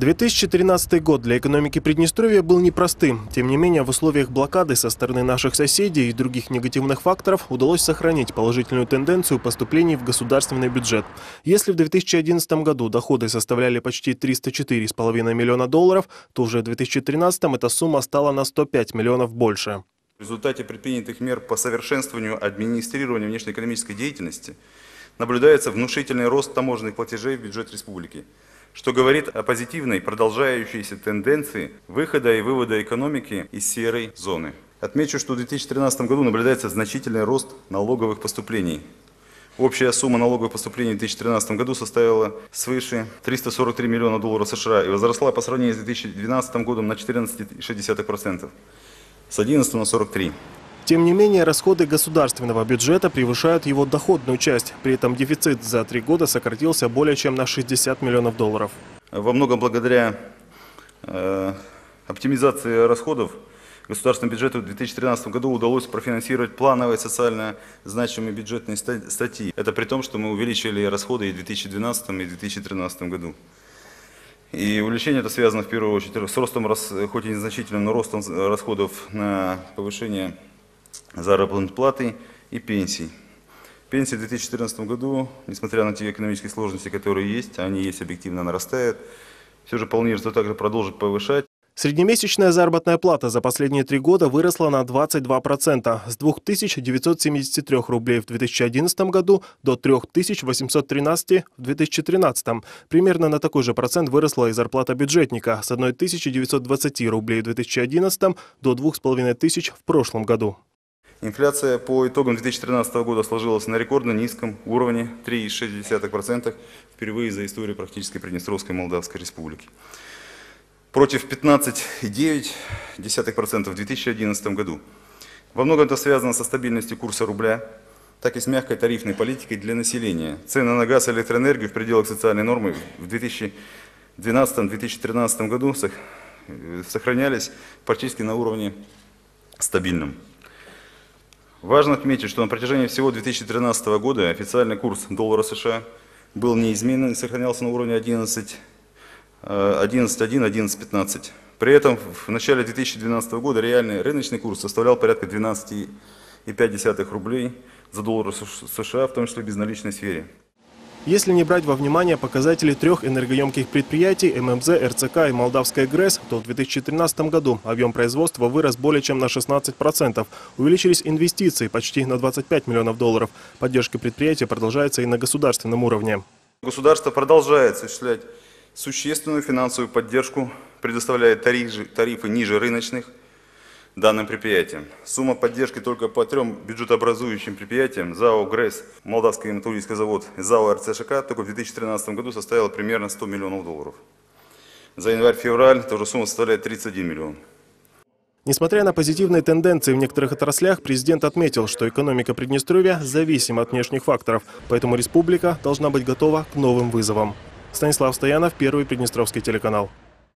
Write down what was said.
2013 год для экономики Приднестровья был непростым. Тем не менее, в условиях блокады со стороны наших соседей и других негативных факторов удалось сохранить положительную тенденцию поступлений в государственный бюджет. Если в 2011 году доходы составляли почти 304,5 миллиона долларов, то уже в 2013 эта сумма стала на 105 миллионов больше. В результате предпринятых мер по совершенствованию администрирования внешнеэкономической деятельности наблюдается внушительный рост таможенных платежей в бюджет республики что говорит о позитивной продолжающейся тенденции выхода и вывода экономики из серой зоны. Отмечу, что в 2013 году наблюдается значительный рост налоговых поступлений. Общая сумма налоговых поступлений в 2013 году составила свыше 343 миллиона долларов США и возросла по сравнению с 2012 годом на 14,6%, с 11 на 43%. Тем не менее, расходы государственного бюджета превышают его доходную часть. При этом дефицит за три года сократился более чем на 60 миллионов долларов. Во многом благодаря э, оптимизации расходов государственному бюджету в 2013 году удалось профинансировать плановые социально значимые бюджетные статьи. Это при том, что мы увеличили расходы и в 2012 и в 2013 году. И увеличение это связано в первую очередь с ростом, хоть и незначительным, но ростом расходов на повышение заработной платы и пенсий. Пенсии в 2014 году, несмотря на те экономические сложности, которые есть, они есть объективно нарастают, все же планируется также продолжить повышать. Среднемесячная заработная плата за последние три года выросла на 22%, с 2973 рублей в 2011 году до 3813 в 2013. Примерно на такой же процент выросла и зарплата бюджетника с 1920 рублей в 2011 до 2500 в прошлом году. Инфляция по итогам 2013 года сложилась на рекордно низком уровне 3,6% впервые за историю практически Приднестровской Молдавской Республики. Против 15,9% в 2011 году. Во многом это связано со стабильностью курса рубля, так и с мягкой тарифной политикой для населения. Цены на газ и электроэнергию в пределах социальной нормы в 2012-2013 году сохранялись практически на уровне стабильном. Важно отметить, что на протяжении всего 2013 года официальный курс доллара США был неизменен и сохранялся на уровне 11, 11.1-11.15. Э, При этом в начале 2012 года реальный рыночный курс составлял порядка 12,5 рублей за доллар США, в том числе в безналичной сфере. Если не брать во внимание показатели трех энергоемких предприятий ММЗ, РЦК и Молдавская ГРЭС, то в 2013 году объем производства вырос более чем на 16%. Увеличились инвестиции почти на 25 миллионов долларов. Поддержка предприятия продолжается и на государственном уровне. Государство продолжает осуществлять существенную финансовую поддержку, предоставляет тарифы ниже рыночных, данным предприятиям. Сумма поддержки только по трем бюджетообразующим предприятиям ЗАО ГРЭС, Молдавский металлургический завод и ЗАО РЦШК только в 2013 году составила примерно 100 миллионов долларов. За январь-февраль тоже сумма составляет 31 миллион. Несмотря на позитивные тенденции в некоторых отраслях, президент отметил, что экономика Приднестровья зависима от внешних факторов, поэтому республика должна быть готова к новым вызовам. Станислав Стоянов, Первый Приднестровский телеканал.